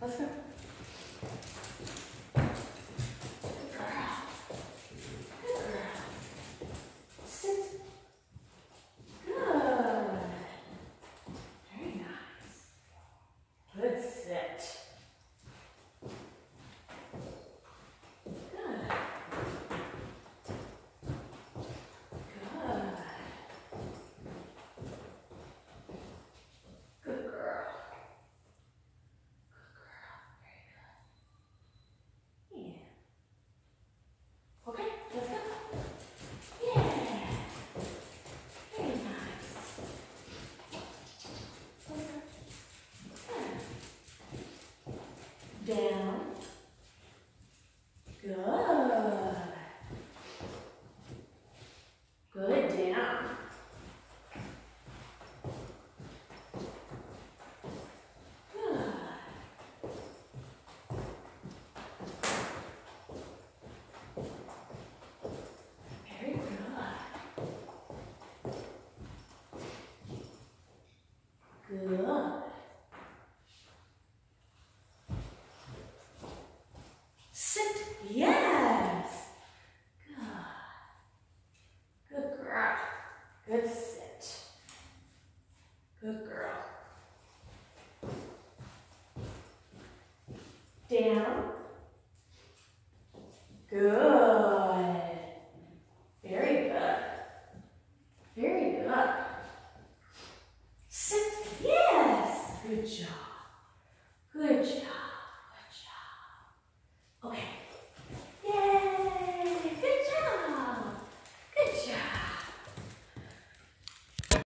助かる Good. Sit. Yes. Good. Good girl. Good sit. Good girl. Down. Good. Good job.